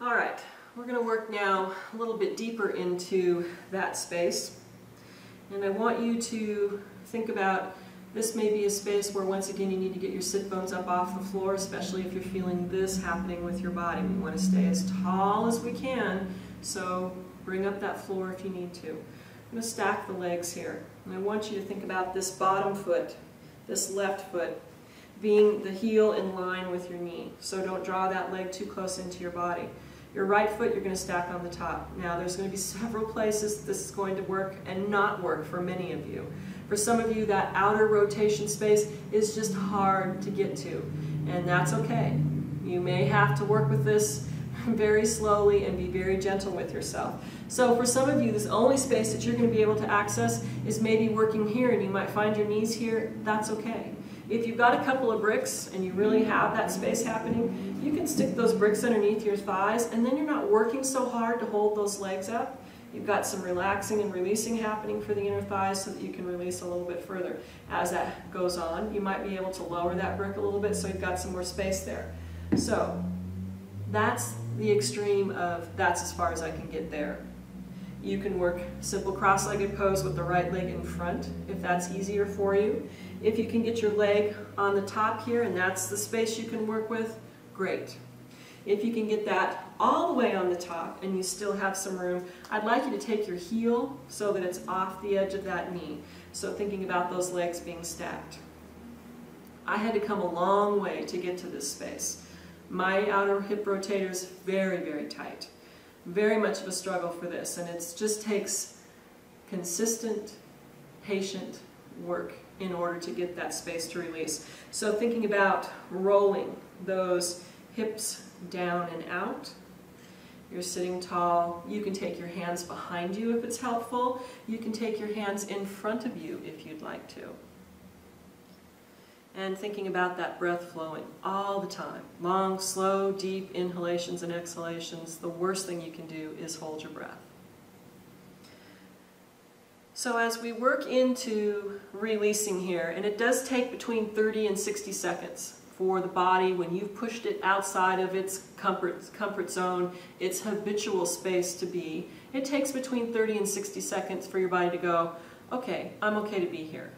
All right, we're going to work now a little bit deeper into that space. And I want you to think about this may be a space where once again you need to get your sit bones up off the floor, especially if you're feeling this happening with your body. We want to stay as tall as we can, so bring up that floor if you need to. I'm going to stack the legs here. And I want you to think about this bottom foot, this left foot, being the heel in line with your knee. So don't draw that leg too close into your body. Your right foot you're going to stack on the top. Now there's going to be several places this is going to work and not work for many of you. For some of you, that outer rotation space is just hard to get to, and that's okay. You may have to work with this very slowly and be very gentle with yourself. So for some of you, this only space that you're going to be able to access is maybe working here, and you might find your knees here. That's okay. If you've got a couple of bricks and you really have that space happening, you can stick those bricks underneath your thighs, and then you're not working so hard to hold those legs up. You've got some relaxing and releasing happening for the inner thighs so that you can release a little bit further. As that goes on, you might be able to lower that brick a little bit so you've got some more space there. So that's the extreme of that's as far as I can get there. You can work simple cross-legged pose with the right leg in front if that's easier for you. If you can get your leg on the top here and that's the space you can work with, great. If you can get that all the way on the top and you still have some room, I'd like you to take your heel so that it's off the edge of that knee. So thinking about those legs being stacked. I had to come a long way to get to this space. My outer hip rotator is very, very tight. Very much of a struggle for this, and it just takes consistent, patient work in order to get that space to release. So thinking about rolling those hips down and out. You're sitting tall. You can take your hands behind you if it's helpful. You can take your hands in front of you if you'd like to. And thinking about that breath flowing all the time. Long, slow, deep inhalations and exhalations. The worst thing you can do is hold your breath. So as we work into releasing here, and it does take between 30 and 60 seconds for the body when you've pushed it outside of its comfort, comfort zone, its habitual space to be. It takes between 30 and 60 seconds for your body to go, okay, I'm okay to be here.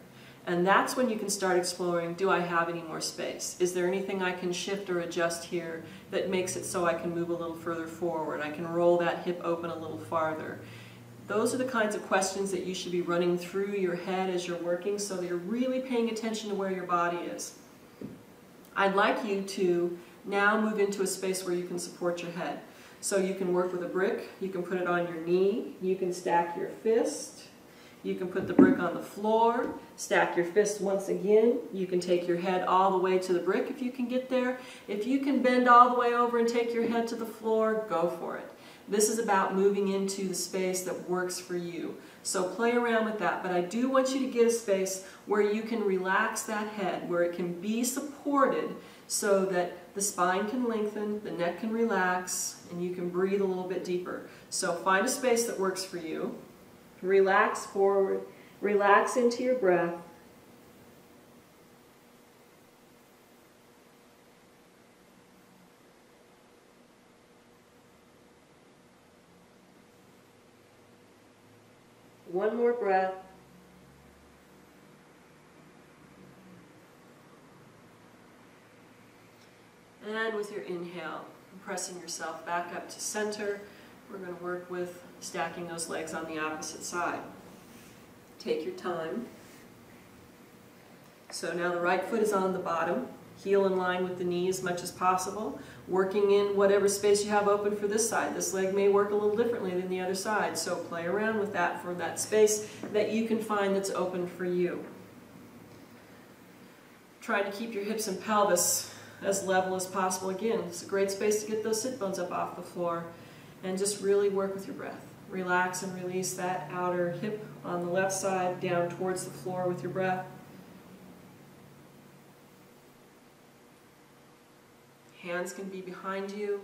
And that's when you can start exploring, do I have any more space? Is there anything I can shift or adjust here that makes it so I can move a little further forward? I can roll that hip open a little farther. Those are the kinds of questions that you should be running through your head as you're working so that you're really paying attention to where your body is. I'd like you to now move into a space where you can support your head. So you can work with a brick, you can put it on your knee, you can stack your fist, you can put the brick on the floor, stack your fist once again. You can take your head all the way to the brick if you can get there. If you can bend all the way over and take your head to the floor, go for it. This is about moving into the space that works for you. So play around with that, but I do want you to get a space where you can relax that head, where it can be supported so that the spine can lengthen, the neck can relax, and you can breathe a little bit deeper. So find a space that works for you. Relax forward, relax into your breath, One more breath. And with your inhale, pressing yourself back up to center, we're going to work with stacking those legs on the opposite side. Take your time. So now the right foot is on the bottom, heel in line with the knee as much as possible, working in whatever space you have open for this side. This leg may work a little differently than the other side, so play around with that for that space that you can find that's open for you. Try to keep your hips and pelvis as level as possible. Again, it's a great space to get those sit bones up off the floor and just really work with your breath. Relax and release that outer hip on the left side down towards the floor with your breath. Hands can be behind you.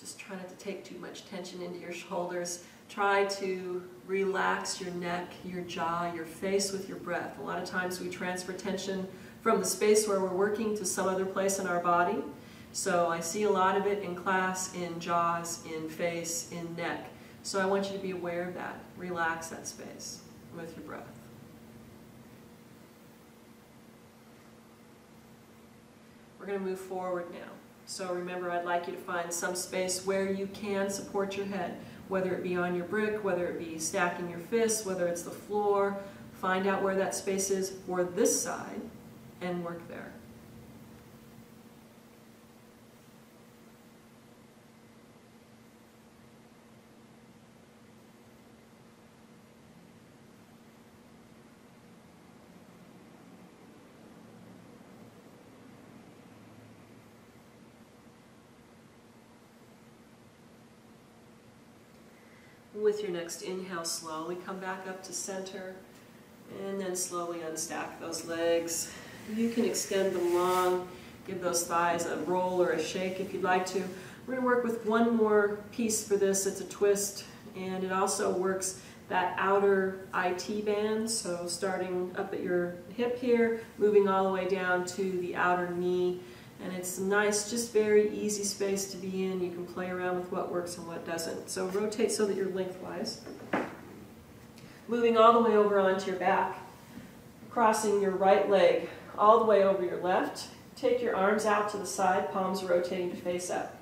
Just try not to take too much tension into your shoulders. Try to relax your neck, your jaw, your face with your breath. A lot of times we transfer tension from the space where we're working to some other place in our body. So I see a lot of it in class, in jaws, in face, in neck. So I want you to be aware of that. Relax that space with your breath. We're going to move forward now. So remember, I'd like you to find some space where you can support your head, whether it be on your brick, whether it be stacking your fists, whether it's the floor. Find out where that space is for this side and work there. With your next inhale, slowly come back up to center and then slowly unstack those legs. You can extend them long, give those thighs a roll or a shake if you'd like to. We're going to work with one more piece for this. It's a twist and it also works that outer IT band, so starting up at your hip here, moving all the way down to the outer knee and it's nice, just very easy space to be in. You can play around with what works and what doesn't. So rotate so that you're lengthwise. Moving all the way over onto your back, crossing your right leg all the way over your left. Take your arms out to the side, palms rotating to face up.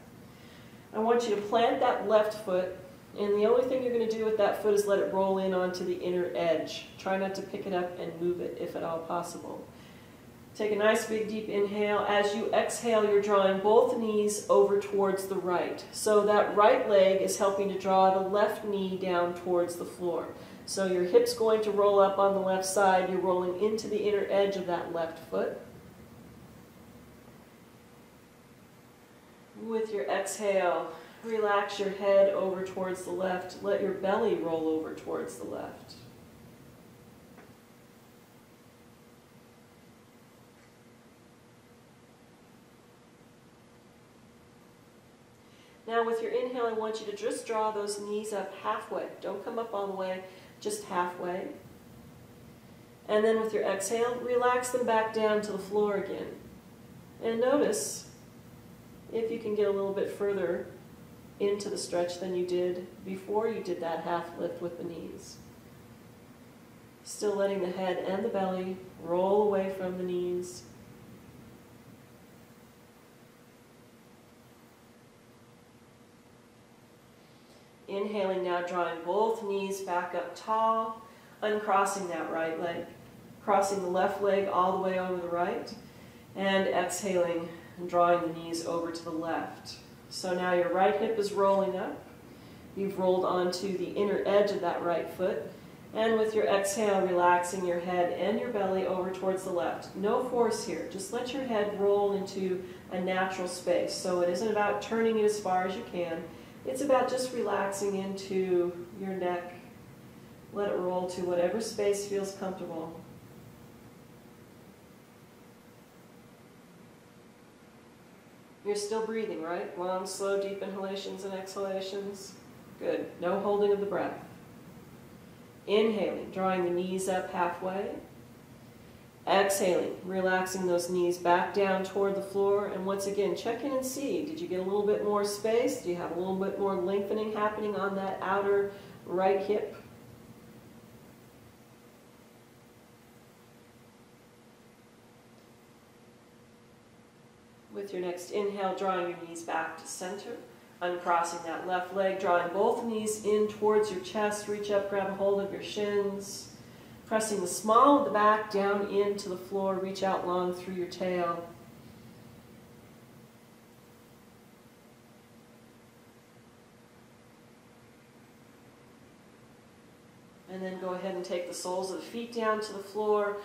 I want you to plant that left foot, and the only thing you're going to do with that foot is let it roll in onto the inner edge. Try not to pick it up and move it if at all possible. Take a nice big deep inhale. As you exhale, you're drawing both knees over towards the right. So that right leg is helping to draw the left knee down towards the floor. So your hip's going to roll up on the left side. You're rolling into the inner edge of that left foot. With your exhale, relax your head over towards the left. Let your belly roll over towards the left. Now with your inhale, I want you to just draw those knees up halfway. Don't come up all the way, just halfway. And then with your exhale, relax them back down to the floor again. And notice if you can get a little bit further into the stretch than you did before you did that half lift with the knees. Still letting the head and the belly roll away from the knees. Inhaling now, drawing both knees back up tall, uncrossing that right leg, crossing the left leg all the way over the right, and exhaling and drawing the knees over to the left. So now your right hip is rolling up. You've rolled onto the inner edge of that right foot. And with your exhale, relaxing your head and your belly over towards the left. No force here. Just let your head roll into a natural space. So it isn't about turning it as far as you can. It's about just relaxing into your neck. Let it roll to whatever space feels comfortable. You're still breathing, right? Long, slow, deep inhalations and exhalations. Good. No holding of the breath. Inhaling, drawing the knees up halfway. Exhaling, relaxing those knees back down toward the floor. And once again, check in and see. Did you get a little bit more space? Do you have a little bit more lengthening happening on that outer right hip? With your next inhale, drawing your knees back to center. Uncrossing that left leg, drawing both knees in towards your chest. Reach up, grab a hold of your shins. Pressing the small of the back down into the floor, reach out long through your tail. And then go ahead and take the soles of the feet down to the floor.